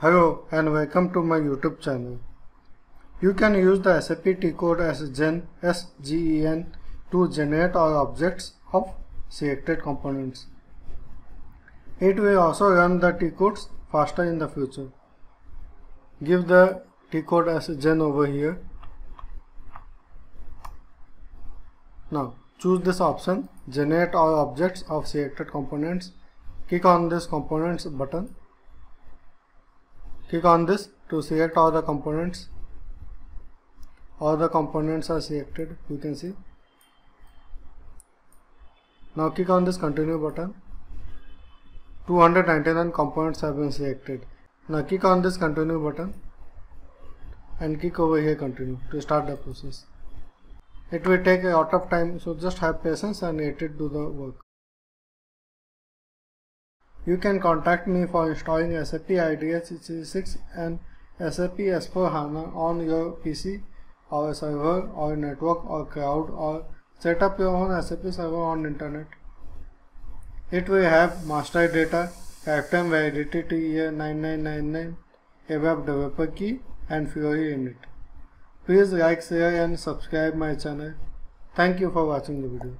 Hello and welcome to my YouTube channel. You can use the SAP T-code as gen SGEN to generate all objects of selected components. It will also run the T-codes faster in the future. Give the T-code SGEN over here. Now choose this option generate all objects of selected components. Click on this components button Click on this to select all the components. All the components are selected, you can see. Now click on this continue button. 299 components have been selected. Now click on this continue button and click over here continue to start the process. It will take a lot of time so just have patience and let it do the work. You can contact me for installing SAP IDES 366 and SAP S4 HANA on your PC or server or network or cloud or set up your own SAP server on internet. It will have master data, lifetime validity to year 9999, ABAP developer key and Fiori in it. Please like, share and subscribe my channel. Thank you for watching the video.